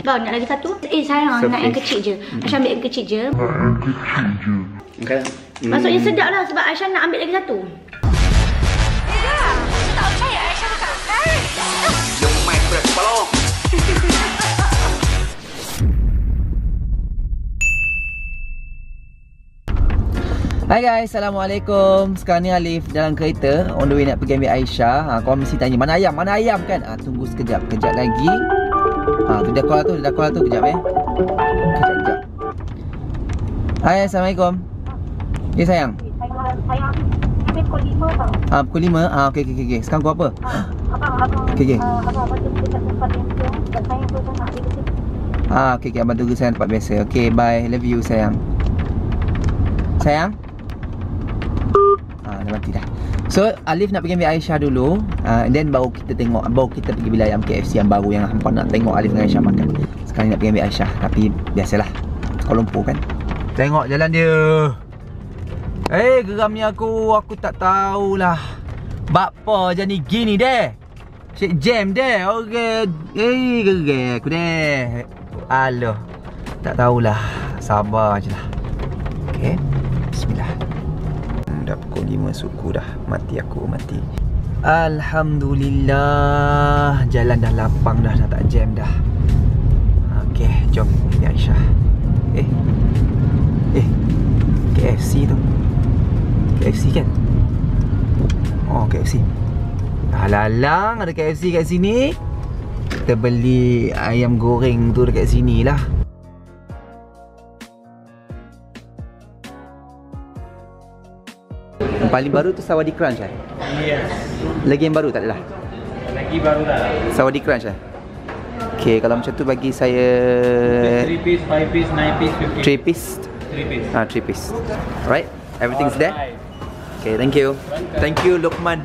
Bang, nak lagi satu? Eh, sayang, nak yang kecil je. Aisyah ambil yang kecil je. Okay. Maksudnya sedap lah sebab Aisyah nak ambil lagi satu. Yang main press kepala. Hai guys, Assalamualaikum Sekarang ni Alif dalam kereta On the way nak pergi ambil Aisyah ha, Korang mesti tanya, mana ayam? Mana ayam kan? Ha, tunggu sekejap, kejap lagi ha, dah call tu, dah call tu, kejap eh Kejap, kejap Hai, Assalamualaikum Ya sayang Sayang, habis pukul 5 tau. ha, Pukul 5? Ha, okey, okey, okey Sekarang pukul apa? Abang, abang. Okey, okey. Uh, abang, abang saya abang tunggu sayang tempat biasa Okey, bye, love you sayang Sayang? Ha, dah mati dah So, Alif nak pergi ambil Aisyah dulu uh, then baru kita tengok Baru kita pergi bila ayam KFC yang baru Yang hampa nak tengok Alif dengan Aisyah makan. Sekarang nak pergi ambil Aisyah Tapi, biasalah Kuala Lumpur kan. Tengok jalan dia. Eh, hey, geramnya aku Aku tak tahulah. Bapa jadi gini deh. Cik jam deh Okay Eh, geram aku deh. Aloh Tak tahulah Sabar je lah. Okay Dah pukul 5 suku dah Mati aku mati. Alhamdulillah. Jalan dah lapang dah Dah tak jam dah. Okay Jom Ya Aisyah. Eh. Eh KFC tu. KFC kan? Oh KFC Halalang ada KFC kat sini. Kita beli ayam goreng tu dekat sini lah Yang paling baru tu Sawadee Crunch eh? Yes. Lagi yang baru tak adalah? Lagi baru dah. Sawadee Crunch eh? Okay, kalau macam tu bagi saya 3 piece, 5 piece, 9 piece, 15. 3 piece 3 piece. Ah, 3 piece Right? Everything's there? Alright. Okay, thank you Thank you Luqman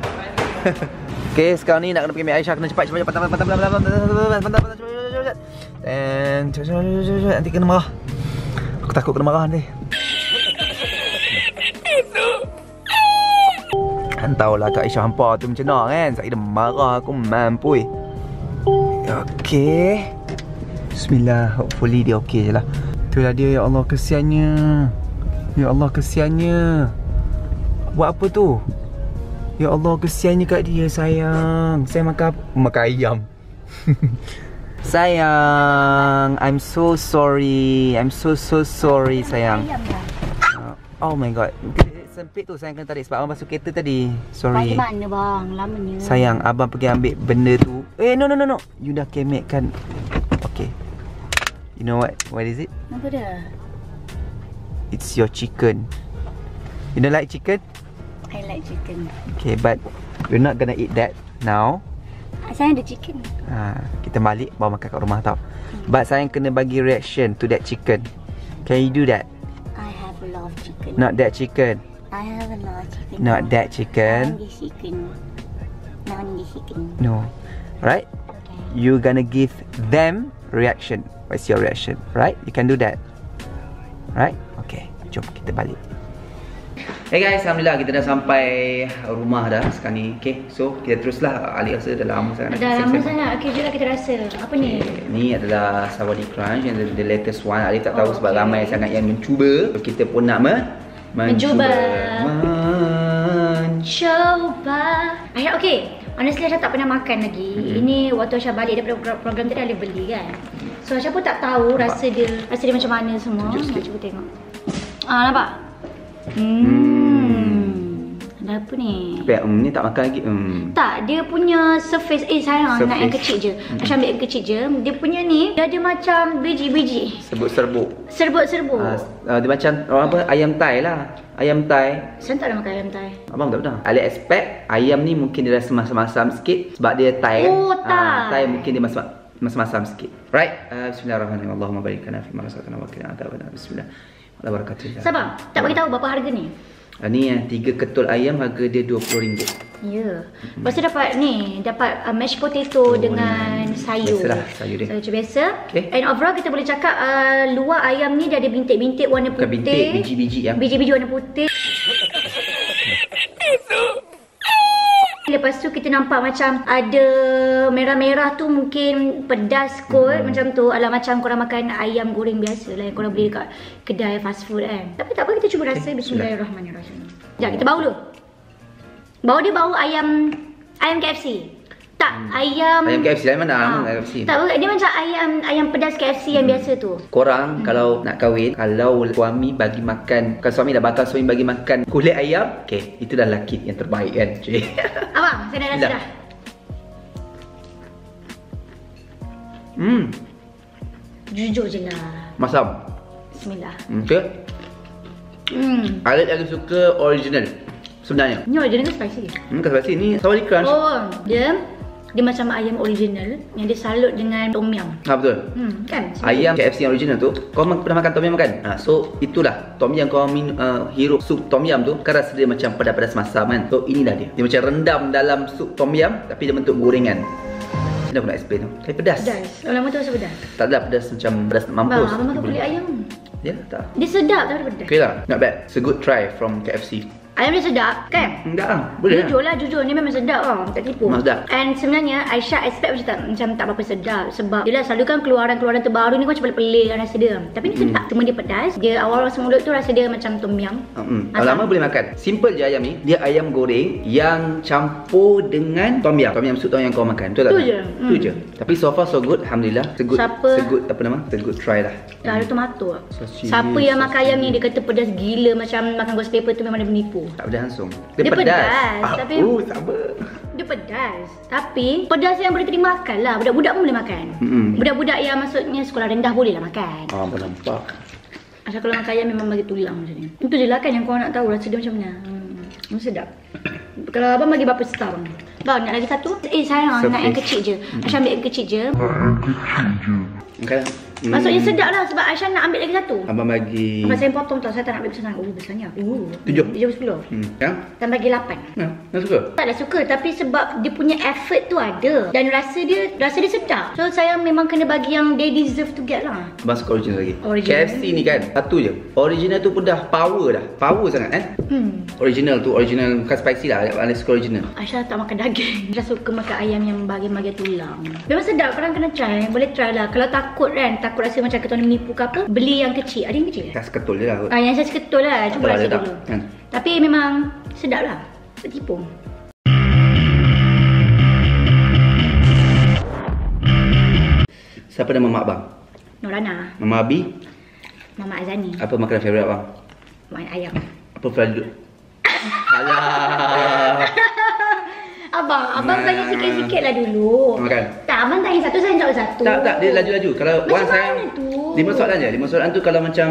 Okay, sekarang ni nak kena pergi ambil Aisyah Kena cepat, cepat, cepat Pantas, pantas, pantas, pantas, pantas, pantas, pantas, pantas, cepat, cepat, cepat And cepat, cepat, cepat, cepat, cepat Nanti kena marah Aku takut kena marah nanti Kan tahulah Kak Aisyah hampa tu macam mana kan. Saya dah marah aku mampu eh Okay Bismillah Hopefully dia okay je lah. Itulah dia Ya Allah kesiannya. Ya Allah kesiannya. Buat apa tu? Ya Allah kesiannya kat dia sayang. Saya makan apa? Makan ayam. Sayang I'm so sorry. I'm so so sorry sayang. Uh, Oh my god Sempit tu sayang kena tarik Sebab abang masuk kereta tadi Sorry Bagi mana bang? Lamanya. Sayang, abang pergi ambil benda tu. Eh, no, no, no, no. You dah kemek kan. Okay. You know what? What is it? Apa dia? It's your chicken. You don't like chicken? I like chicken. Okay, but we're not gonna eat that now. Saya ada chicken. Ha, kita balik bawa makan kat rumah tau. But sayang kena bagi reaction to that chicken. Can you do that? I have a lot of chicken. Not that chicken. I have a lot of chicken. Not that chicken. this chicken. Not chicken. No. Right? Okay. You gonna give them reaction. What's your reaction? Right? You can do that. Right? Okay. Jom kita balik. Hey guys, Alhamdulillah kita dah sampai rumah dah sekarang ni. Okay, so kita teruslah. Ali rasa dah lama sangat. Dah lama sangat. Okay, jom kita rasa. Apa ni? Okay, ni adalah Sawadee Crunch yang the, the latest one. Ali tak tahu sebab ramai sangat yang mencuba. So, kita pun nak me Mencuba. Mencuba. Ayah, okay. Honestly, Aisyah tak pernah makan lagi. Mm-hmm. Ini waktu Aisyah balik daripada program, program tadi, Alif beli kan. So, Aisyah pun tak tahu Nampak? rasa dia rasa dia macam mana semua. Nak cuba tengok. Ah, nampak? Hmm. Ada apa ni? Tapi um, ni tak makan lagi. Hmm. Tak, dia punya surface Eh sayang, nak yang Surface. kecil je Aisyah ambil yang kecil je Dia punya ni Dia ada macam biji-biji Sebut serbuk. Serbuk-serbuk Uh, uh, dia macam orang apa ayam Thai lah. Ayam Thai. Saya tak ada makan ayam Thai Abang tak pernah. Ali expect ayam ni mungkin dia rasa masam-masam sikit sebab dia Thai kan. Oh, Ah, Thai. Thai mungkin dia masam masam-masam sikit. Right? Uh, bismillahirrahmanirrahim. Allahumma barik lana fi ma razaqtana wa qina adzabannar. Bismillah. Wala barakatuh. Sabar, tak bagi tahu berapa harga ni Uh, ni yang tiga ketul ayam harga dia RM20. Ya Lepas tu dapat ni Dapat uh, mashed potato Oh, dengan ni. sayur Biasalah, sayur dia. Sayur biasa Okay. And overall kita boleh cakap uh, Luar ayam ni dia ada bintik-bintik warna putih Bukan bintik, biji-biji ya. Biji-biji warna putih Lepas tu kita nampak macam ada merah-merah tu mungkin pedas kot Hmm. macam tu. Alah macam korang makan ayam goreng biasa lah yang korang beli dekat kedai fast food kan. Tapi tak apa kita cuba rasa bismillahirrahmanirrahim. Sekejap kita bau dulu. Bau dia bau ayam ayam KFC. Tak, ayam Hmm. Ayam KFC lain mana? Ah. Ayam KFC. Tak, dia macam ayam ayam pedas KFC yang biasa tu. Korang kalau nak kahwin Kalau suami bagi makan Kalau suami dah batal suami bagi makan Kulit ayam Okay Itu dah lelaki yang terbaik kan Cik Abang, saya dah rasa Dah. Hmm Jujur je lah. Masam Bismillah. hmm, Okay Hmm. Alit lagi suka original Sebenarnya Ni original ke spicy? Hmm sebelah sini Sawadee crunch Oh, dia dia macam ayam original yang dia salut dengan tom yum. Ha betul Hmm, kan? Ayam KFC yang original tu Kau pernah makan tom yum kan? Ha, so itulah Tom yum kau min, uh, hirup sup tom yum tu Kan rasa dia macam pedas-pedas masam kan So inilah dia Dia macam rendam dalam sup tom yum Tapi dia bentuk gorengan mana aku nak explain tu Tapi pedas Pedas. Kalau lama tu rasa pedas. Tak ada pedas macam pedas Bang, mampus abang makan kulit ayam. Ya tak Dia sedap tapi pedas. Okay lah Not bad It's a good try from KFC Ayam dia sedap, kan? Enggak lah Boleh Jujur lah lah, jujur. Ni memang sedap lah. Tak tipu. Memang sedap. And sebenarnya, Aisyah expect macam tak, macam tak apa-apa sedap. Sebab dia lah selalu kan keluaran-keluaran terbaru ni kan macam pelik-pelik kan rasa dia. Tapi ni sedap. Cuma dia pedas. Dia awal rasa mulut tu rasa dia macam tom yum. Hmm. Lama boleh makan. Simple je ayam ni. Dia ayam goreng yang campur dengan tom yum. Tom yum soup tom yum kau makan. Betul tak? Tu je. Tu Hmm. je. Tapi so far so good. Alhamdulillah. A good. Siapa- a good apa nama? A good try lah. Tak ada tomato. Sos Siapa yang makan ayam ni dia kata pedas gila macam makan ghost paper tu memang dia menipu. Tak pedas langsung. Dia pedas, tapi- Oh, sabar. Dia pedas. Tapi pedas yang boleh terima makan lah. Budak-budak pun boleh makan. Mm-mm. Budak-budak yang maksudnya sekolah rendah boleh lah makan. Ah, apa nampak? Asal kalau makan ayam memang bagi tulang macam ni. Itu je lah kan yang korang nak tahu rasa dia macam mana. Hmm. Sedap. Kalau abang bagi berapa star bang? Bang nak lagi satu? Eh sayang nak yang Surface. kecil je. Aisyah ambil yang kecil je. Okay. Hmm. Maksudnya sedap lah sebab Aisyah nak ambil lagi satu. Abang bagi Abang saya potong tau. Saya tak nak ambil besar sangat. Oh besarnya. Oh. Tujuh. Tujuh sepuluh. Hmm. Ya? Dan bagi lapan. Ya, nak suka? Taklah suka tapi sebab dia punya effort tu ada dan rasa dia rasa dia sedap. So saya memang kena bagi yang they deserve to get lah. Abang suka original lagi. Original. KFC ni kan, satu je. Original tu pun dah power dah. Power sangat kan? Hmm. Original tu, original bukan spicy lah. Anda suka original. Aisyah tak makan daging. Aisyah suka makan ayam yang bahagian-bahagian tulang. Memang sedap, korang kena try. Boleh try lah. Kalau takut kan, takut rasa macam ketua ni menipu ke apa, beli yang kecil. Ada yang kecil? Dah seketul je lah kot. Ah, yang saya seketul lah. Cuba rasa tak? dulu. Kan? Tapi memang sedap lah. Tak tipu. Siapa nama mak abang? Norana, Mama Abi, Mama Azani, apa makanan favourite abang? Mak Ayam. Apa favourite? Alah. Abang, abang tanya sikit-sikit lah dulu. Makan. Tak, abang tanya satu, saya jawab satu. Tak, tak, dia laju-laju. Kalau Macam one saya mana tu? Lima soalan je. Lima soalan tu kalau macam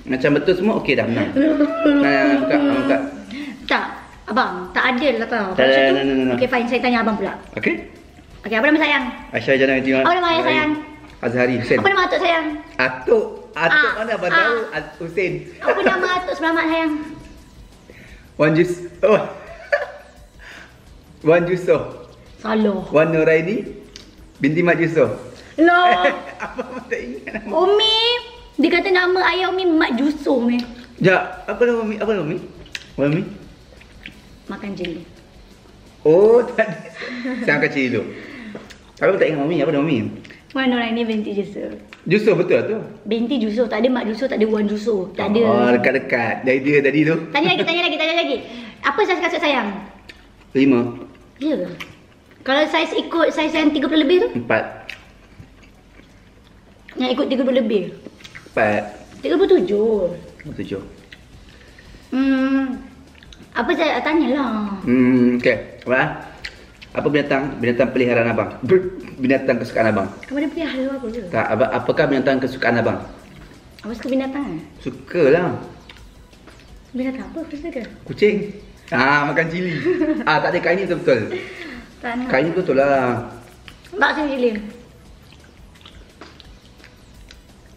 macam betul semua okey dah menang. Nah, buka, buka. Tak, abang, tak adil lah tau. Tak, tak, no, no. Okay, fine. Saya tanya abang pula. Okey. Okay, apa nama sayang? Aisyah Jana Binti Apa nama ayah sayang? Azhari Hussein. Apa nama atuk sayang? Atuk. Atuk Ah, mana abang ah. tahu? Az- Hussein. Apa nama atuk selamat sayang? Wan Jus. Oh. Wan Yusof. Salah. Wan Nuraini. Binti Mat Yusof. Lah. apa abang tak ingat nama? Umi. Dia kata nama ayah Umi Mak Jusum ni. Jap, apa nama Umi? Apa nama Umi? Apa Umi? Makan jeli. Oh, tadi. Saya angkat cili dulu. Aku tak ingat Mami. Apa nama Mami? Wan Nuraini binti Jusuf. Yusuf betul tu? Binti Jusuf. Tak ada Mak Jusuf, tak ada Wan Jusuf. Tak ada. Oh, dekat-dekat. Dari dia tadi tu. Tanya lagi, tanya lagi, tanya lagi. Apa saiz kasut sayang? Lima. Ya. Kalau saiz ikut saiz yang 30 lebih tu? Empat. Yang ikut 30 lebih. Empat. 37. Tujuh. Hmm. Apa saya tanyalah. Hmm, okay. Apa? Apa binatang binatang peliharaan abang? Binatang kesukaan abang? Kamu ada pelihara apa ke? Tak, apa, apakah binatang kesukaan abang? Apa suka binatang kan? Suka lah. Binatang apa suka? Kucing. Ah, makan cili. ah, tak ada kain ni betul-betul. Tak nak. Kain ni betul lah. Tak jeli.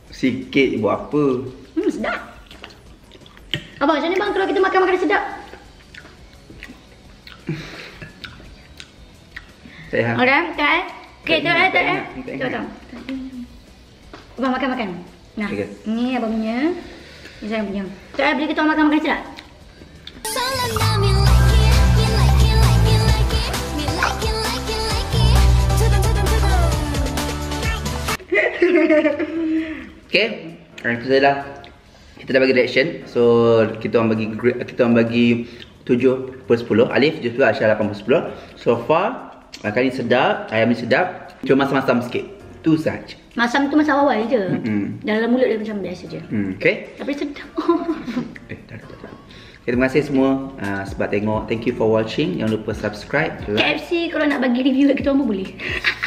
Sikit buat apa? Hmm, sedap. Abang, macam ni bang kalau kita makan makanan sedap? Saya Okay, tak eh? Okay, Tak tengok eh, ingat, tak tak eh? tak tengok. Abang makan, makan. Nah, Okay. ni abang punya. Ni saya punya. Tak eh, beli kita makan makan sedap? Okay, uh, itu sajalah. Kita dah bagi reaction. So, kita orang bagi kita orang bagi 7 per 10. Alif 7 per 10, Aisyah 8 per 10. So far, makan ni sedap, ayam ni sedap. Cuma masam-masam sikit. Tu saja. Masam tu masa awal je. Mm-mm. Dalam mulut dia macam biasa je. Hmm, okay. Tapi sedap. Eh, ada, tak ada. Okay, terima kasih semua uh, sebab tengok. Thank you for watching. Jangan lupa subscribe, like. KFC kalau nak bagi review kat kita orang pun boleh.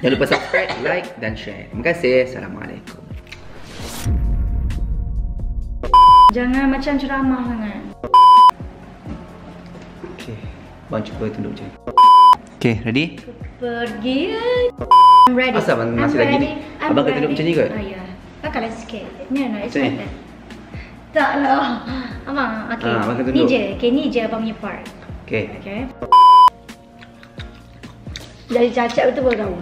Jangan lupa subscribe, like dan share. Terima kasih. Assalamualaikum. Jangan macam ceramah sangat. Okay. Bang cuba tunduk macam ni. Okay, ready? Pergi. I'm ready. Asal abang I'm masih lagi ready. ni? I'm Abang kena duduk macam ni kot? Ah, ya. Kakaklah sikit. No, no, it's ni? like that. Tak lah. Abang, okay. Ah, abang kena Ni duduk. je. Okay, ni je abang punya part. Okay. Okay. Jadi cacat betul baru tahu.